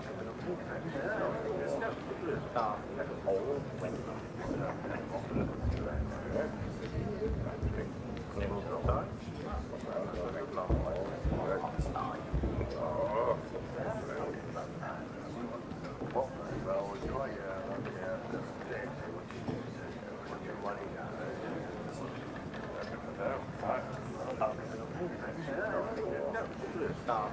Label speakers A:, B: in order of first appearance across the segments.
A: Thank you.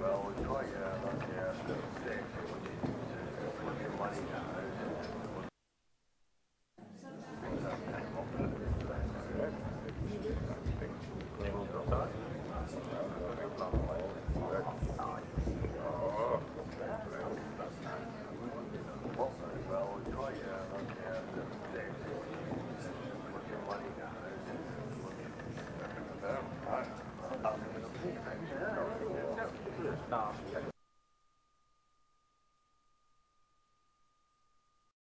A: Well, we try, yeah. 那。